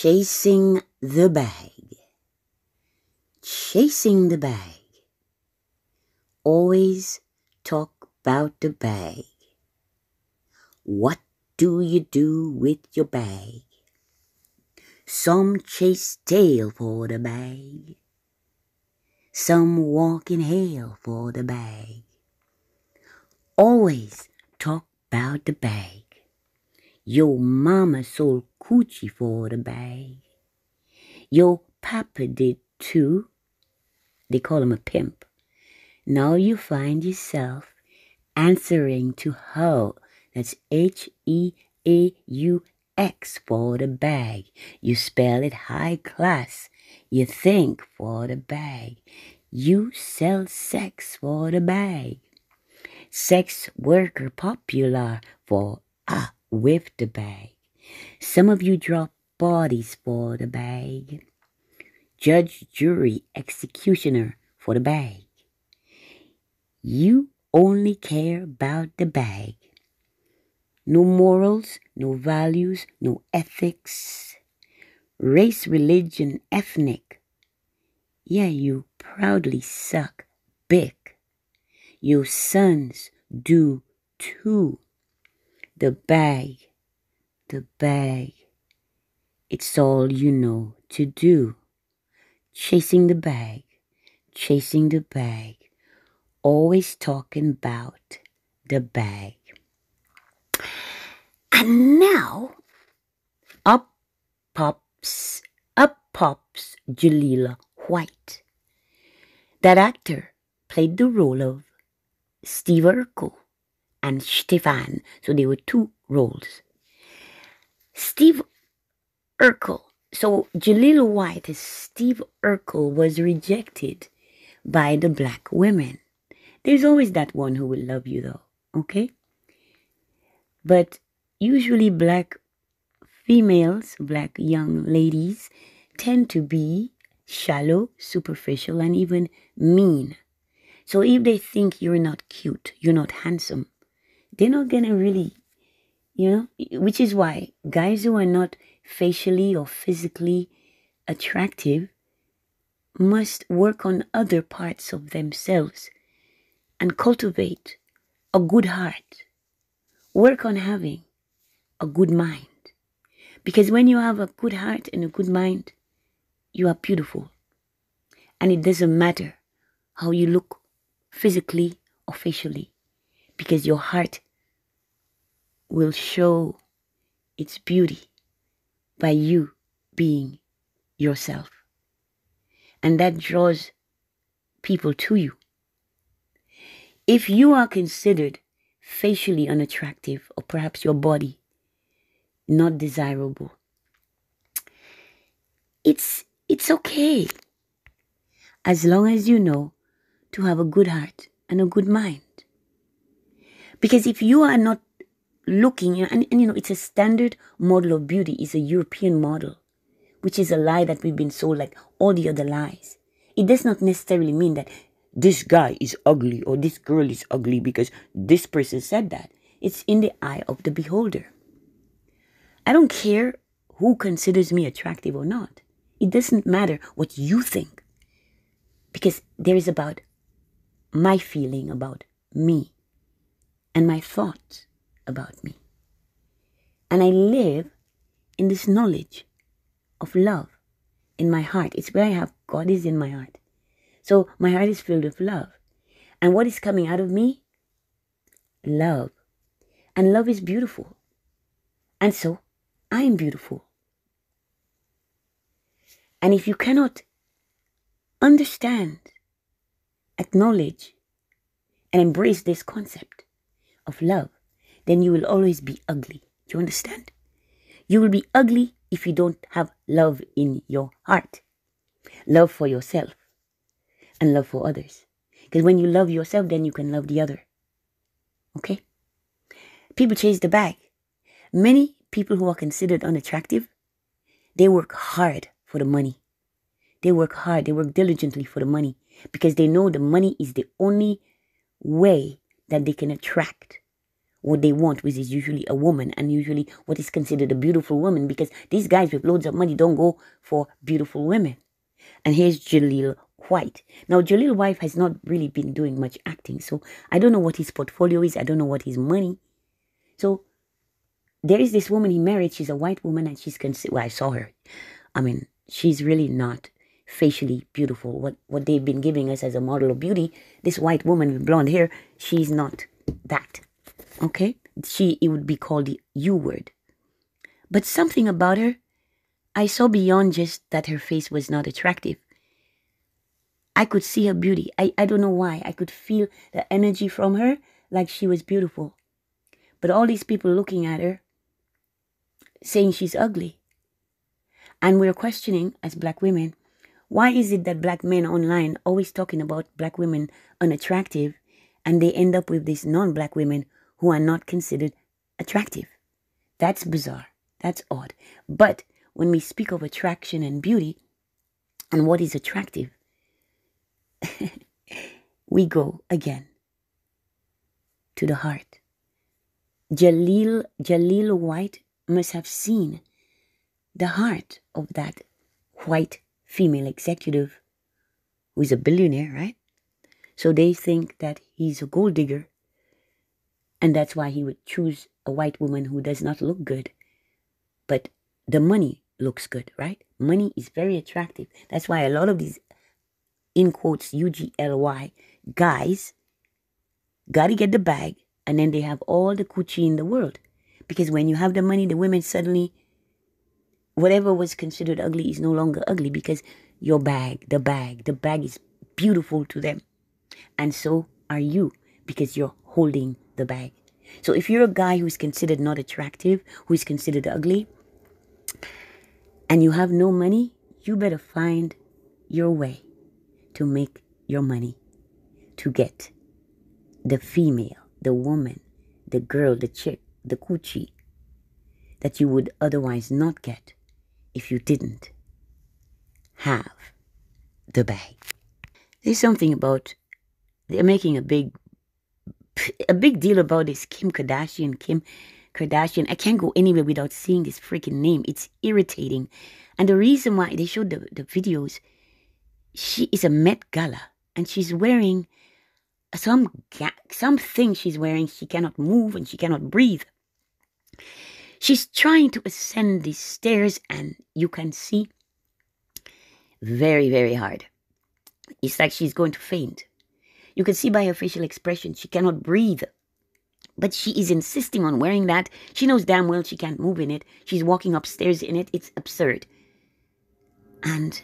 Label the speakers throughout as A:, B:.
A: Chasing the bag. Chasing the bag. Always talk about the bag. What do you do with your bag? Some chase tail for the bag. Some walk in hell for the bag. Always talk about the bag. Your mama sold coochie for the bag. Your papa did too. They call him a pimp. Now you find yourself answering to hoe. That's H E A U X for the bag. You spell it high class. You think for the bag. You sell sex for the bag. Sex worker popular for ah with the bag. Some of you drop bodies for the bag. Judge, jury, executioner for the bag. You only care about the bag. No morals, no values, no ethics. Race, religion, ethnic. Yeah, you proudly suck big. Your sons do too. The bag, the bag, it's all you know to do. Chasing the bag, chasing the bag, always talking about the bag. And now, up pops, up pops Jaleel White. That actor played the role of Steve Urkel and Stefan. So there were two roles. Steve Urkel. So Jaleel White Steve Urkel was rejected by the black women. There's always that one who will love you though, okay? But usually black females, black young ladies, tend to be shallow, superficial, and even mean. So if they think you're not cute, you're not handsome, they're not gonna really, you know, which is why guys who are not facially or physically attractive must work on other parts of themselves and cultivate a good heart. Work on having a good mind. Because when you have a good heart and a good mind, you are beautiful. And it doesn't matter how you look physically or facially, because your heart will show its beauty by you being yourself. And that draws people to you. If you are considered facially unattractive, or perhaps your body not desirable, it's it's okay as long as you know to have a good heart and a good mind. Because if you are not looking, and, and you know, it's a standard model of beauty, it's a European model, which is a lie that we've been sold like all the other lies. It does not necessarily mean that this guy is ugly or this girl is ugly because this person said that. It's in the eye of the beholder. I don't care who considers me attractive or not. It doesn't matter what you think. Because there is about my feeling about me and my thoughts about me. And I live in this knowledge of love in my heart. It's where I have God is in my heart. So my heart is filled with love. And what is coming out of me? Love. And love is beautiful. And so I am beautiful. And if you cannot understand, acknowledge, and embrace this concept of love, then you will always be ugly. Do you understand? You will be ugly if you don't have love in your heart. Love for yourself and love for others. Because when you love yourself, then you can love the other. Okay? People chase the bag. Many people who are considered unattractive, they work hard for the money. They work hard, they work diligently for the money because they know the money is the only way that they can attract what they want, which is usually a woman and usually what is considered a beautiful woman because these guys with loads of money don't go for beautiful women. And here's Jaleel White. Now, Jaleel White has not really been doing much acting, so I don't know what his portfolio is. I don't know what his money. So there is this woman he married. She's a white woman, and she's considered. Well, I saw her. I mean, she's really not facially beautiful. What what they've been giving us as a model of beauty, this white woman with blonde hair, she's not that. Okay, she it would be called the U word. But something about her, I saw beyond just that her face was not attractive. I could see her beauty. I, I don't know why. I could feel the energy from her like she was beautiful. But all these people looking at her saying she's ugly. And we're questioning as black women, why is it that black men online always talking about black women unattractive and they end up with these non-black women who are not considered attractive? That's bizarre. That's odd. But when we speak of attraction and beauty and what is attractive, we go again to the heart. Jaleel, Jaleel White must have seen the heart of that white female executive who is a billionaire, right? So they think that he's a gold digger, and that's why he would choose a white woman who does not look good. But the money looks good, right? Money is very attractive. That's why a lot of these in quotes UGLY guys gotta get the bag and then they have all the coochie in the world. Because when you have the money, the women suddenly whatever was considered ugly is no longer ugly because your bag, the bag, the bag is beautiful to them. And so are you because you're holding the bag. So if you're a guy who's considered not attractive, who is considered ugly, and you have no money, you better find your way to make your money, to get the female, the woman, the girl, the chick, the coochie that you would otherwise not get if you didn't have the bag. There's something about they're making a big a big deal about this Kim Kardashian, Kim Kardashian. I can't go anywhere without seeing this freaking name. It's irritating. And the reason why they showed the, the videos she is a Met Gala and she's wearing some something she's wearing. She cannot move and she cannot breathe. She's trying to ascend these stairs, and you can see very, very hard. It's like she's going to faint. You can see by her facial expression she cannot breathe. But she is insisting on wearing that. She knows damn well she can't move in it. She's walking upstairs in it. It's absurd. And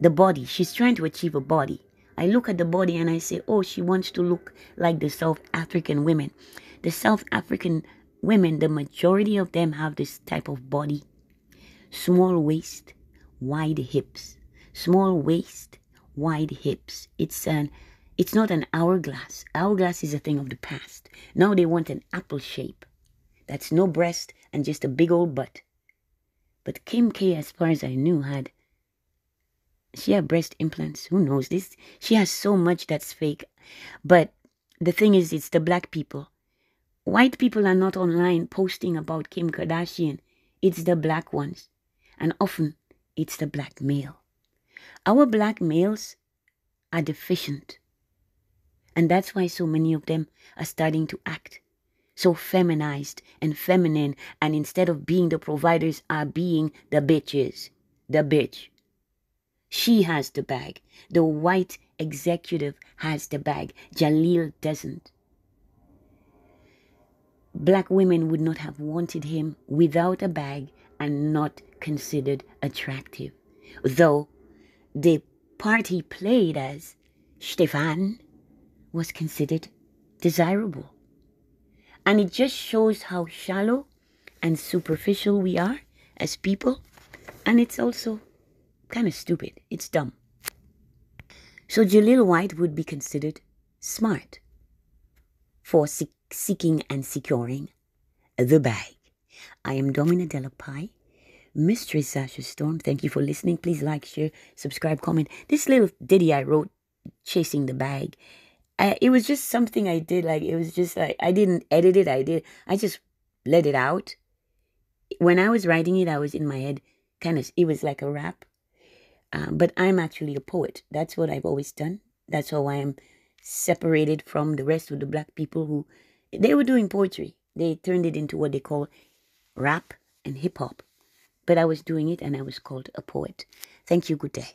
A: the body. She's trying to achieve a body. I look at the body and I say, oh, she wants to look like the South African women. The South African women, the majority of them have this type of body. Small waist, wide hips. Small waist, wide hips. It's an it's not an hourglass. Hourglass is a thing of the past. Now they want an apple shape. That's no breast and just a big old butt. But Kim K, as far as I knew, had she had breast implants. Who knows this? She has so much that's fake. But the thing is, it's the black people. White people are not online posting about Kim Kardashian. It's the black ones. And often, it's the black male. Our black males are deficient. And that's why so many of them are starting to act so feminized and feminine. And instead of being the providers, are being the bitches. The bitch. She has the bag. The white executive has the bag. Jaleel doesn't. Black women would not have wanted him without a bag and not considered attractive. Though the part he played as Stefan was considered desirable. And it just shows how shallow and superficial we are as people. And it's also kind of stupid. It's dumb. So Jaleel White would be considered smart for seeking and securing the bag. I am Domina Della Pie, Mistress Sasha Storm. Thank you for listening. Please like, share, subscribe, comment. This little ditty I wrote, Chasing the Bag, I, it was just something I did. Like it was just like I didn't edit it. I did. I just let it out. When I was writing it, I was in my head, kind of. It was like a rap. Um, but I'm actually a poet. That's what I've always done. That's how I am separated from the rest of the black people who they were doing poetry. They turned it into what they call rap and hip hop. But I was doing it and I was called a poet. Thank you. Good day.